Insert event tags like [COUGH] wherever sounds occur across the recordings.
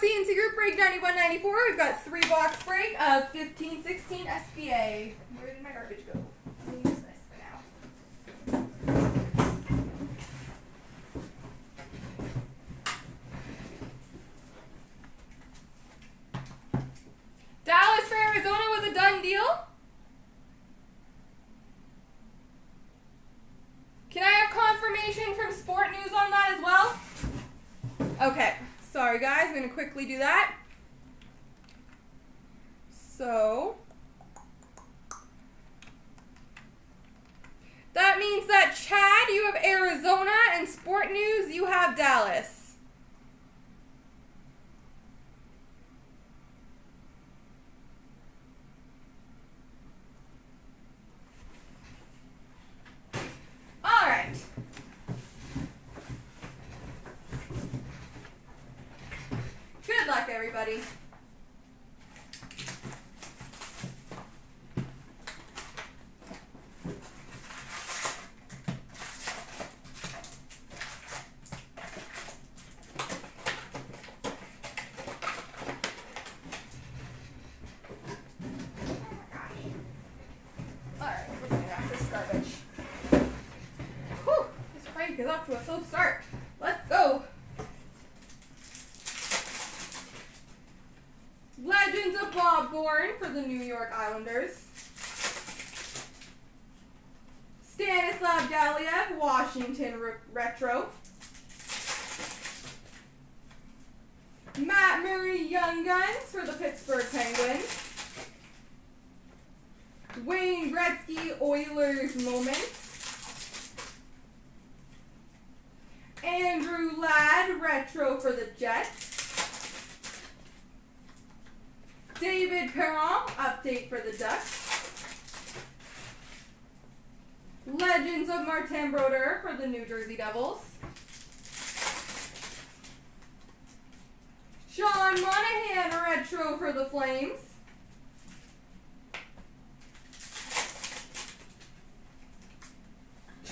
CNC Group break 9194. We've got three box break of 1516 SPA. Where did my garbage go? Let me use this for now. Dallas for Arizona was a done deal. Can I have confirmation from Sport News on that as well? Okay, sorry guys, I'm going to quickly do that. So, that means that Chad, you have Arizona, and Sport News, you have Dallas. Break is off to a slow start. Let's go. Legends of Bob Bourne for the New York Islanders. Stanislav Galiev, Washington re- Retro. Matt Murray Young Guns for the Pittsburgh Penguins. Wayne Gretzky Oilers Moments. Andrew Ladd Retro for the Jets. David Perron Update for the Ducks. Legends of Martin Brodeur for the New Jersey Devils. Sean Monahan Retro for the Flames.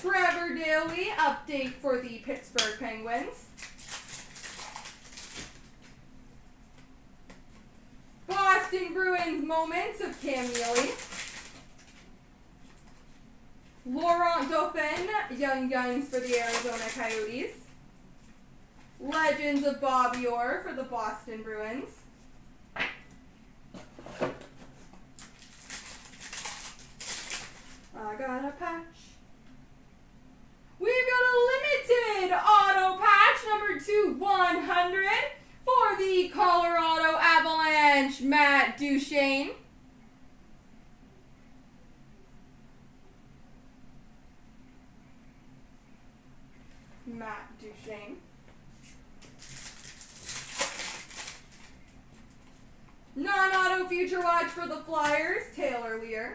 Trevor Daley update for the Pittsburgh Penguins. Boston Bruins moments of Cam Neely. Dauphin, Young Guns for the Arizona Coyotes. Legends of Bobby Orr for the Boston Bruins. I got a patch. We've got a limited auto patch number two 100 for the Colorado Avalanche, Matt Duchene. Matt Duchene. Non-auto future watch for the Flyers, Taylor Leier.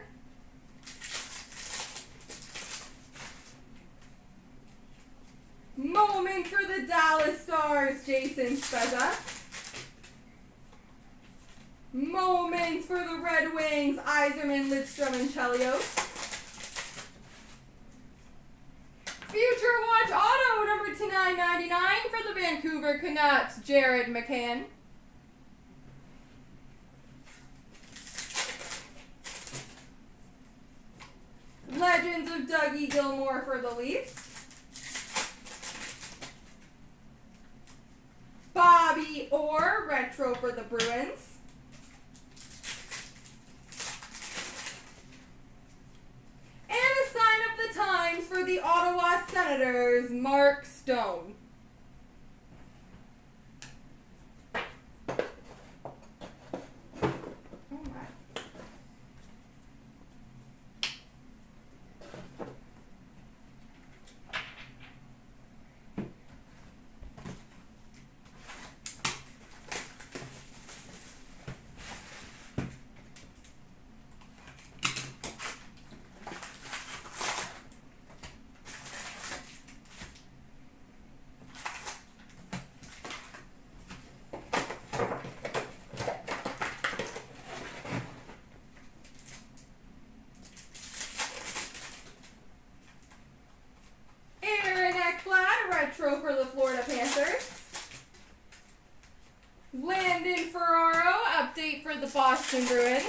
Moment for the Dallas Stars, Jason Spezza. Moment for the Red Wings, Yzerman, Lidstrom, and Chelios. $29.99 for the Vancouver Canucks, Jared McCann. Legends of Dougie Gilmour for the Leafs. Bobby Orr, retro for the Bruins. And a sign of the times for the Ottawa Senators, Mark Stone. Landon Ferraro, update for the Boston Bruins.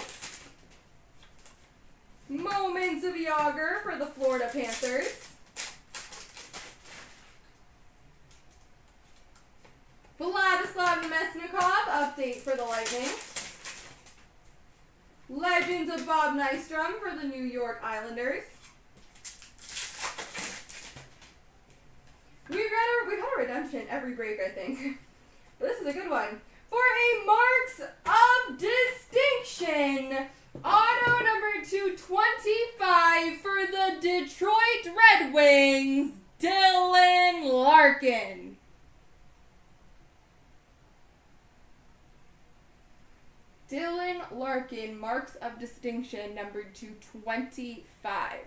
Moments of Jagr for the Florida Panthers. Vladislav Mesnikov, update for the Lightning. Legends of Bob Nystrom for the New York Islanders. We got a we got a redemption every break, I think. [LAUGHS] This is a good one. For a marks of distinction, auto number 225 for the Detroit Red Wings, Dylan Larkin. Dylan Larkin, marks of distinction, number 225.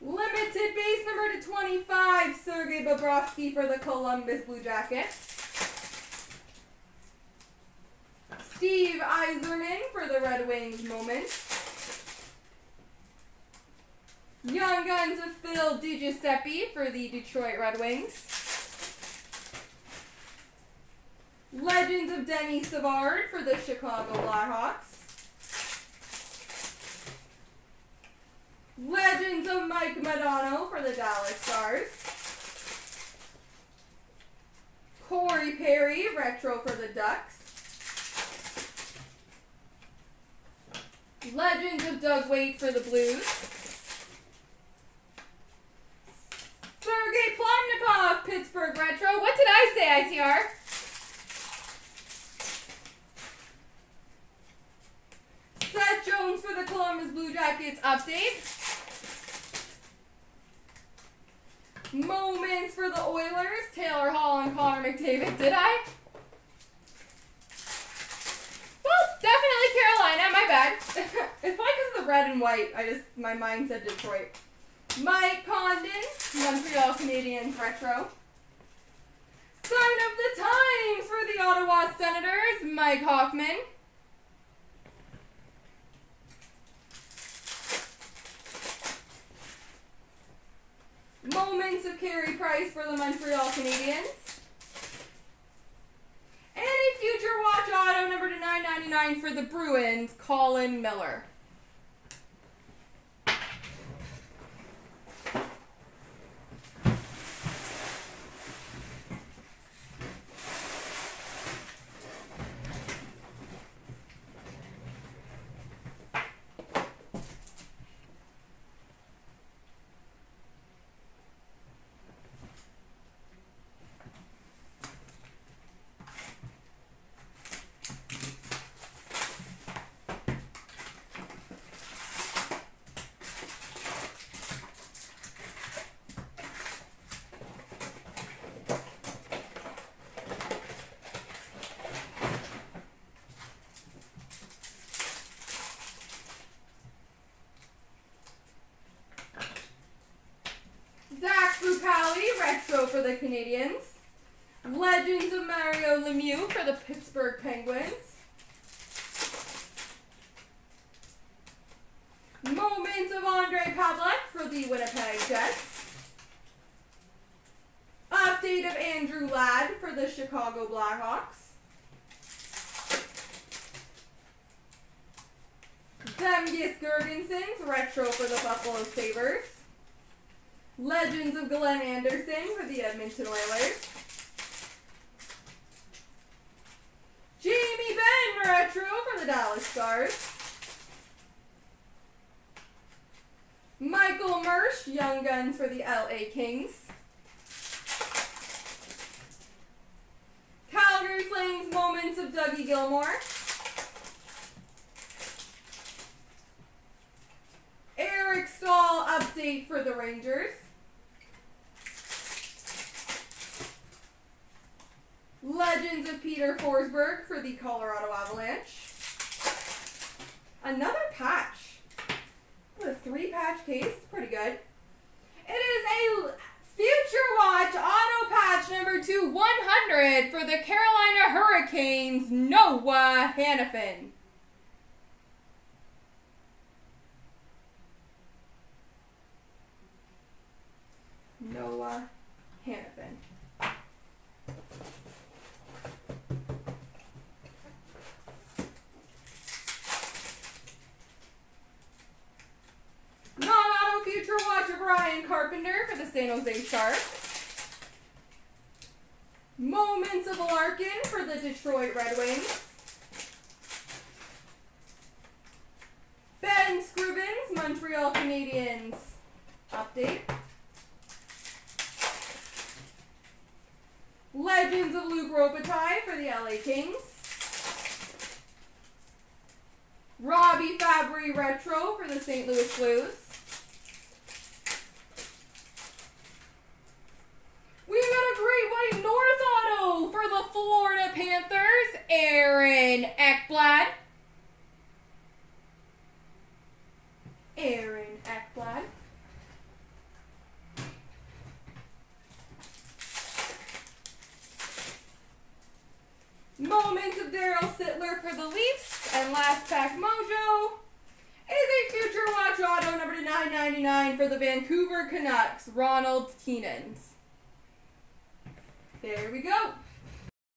Limited base number to 25, Sergei Bobrovsky for the Columbus Blue Jackets. Steve Yzerman for the Red Wings moment. Young Guns of Phil DiGiuseppe for the Detroit Red Wings. Legends of Denis Savard for the Chicago Blackhawks. Legends of Mike Modano for the Dallas Stars. Corey Perry, retro for the Ducks. Legends of Doug Weight for the Blues. Sergei Plotnikov, Pittsburgh Retro. What did I say, ITR? Seth Jones for the Columbus Blue Jackets update. Moments for the Oilers, Taylor Hall and Connor McDavid. Did I? Well, definitely Carolina, my bad. [LAUGHS] it's probably because of the red and white. I just, my mind said Detroit. Mike Condon, Montreal Canadiens Retro. Sign of the Times for the Ottawa Senators, Mike Hoffman. Moments of Carey Price for the Montreal Canadiens. And a future watch auto number to 999 for the Bruins, Colin Miller. For the Canadians. Legends of Mario Lemieux for the Pittsburgh Penguins. Moments of Ondrej Pavelec for the Winnipeg Jets. Update of Andrew Ladd for the Chicago Blackhawks. Zemgus Girgensons, retro for the Buffalo Sabres. Legends of Glenn Anderson for the Edmonton Oilers. Jamie Benn retro for the Dallas Stars. Michael Mersch, Young Guns for the LA Kings. Calgary Flames moments of Dougie Gilmour. Eric Staal update for the Rangers. Legends of Peter Forsberg for the Colorado Avalanche. Another patch. The three patch case. Pretty good. It is a Future Watch Auto Patch number 2 100 for the Carolina Hurricanes, Noah Hanifin. Ryan Carpenter for the Sharks. Moments of Larkin for the Detroit Red Wings. Ben Scrivens, Montreal Canadiens update. Legends of Luc Robitaille for the LA Kings. Robbie Fabbri Retro for the St. Louis Blues. We got a great white North Auto for the Florida Panthers, Aaron Ekblad. Aaron Ekblad. Moments of Daryl Sittler for the Leafs. And last pack mojo is a future watch auto number to 999 for the Vancouver Canucks, Ronalds Kenins. There we go.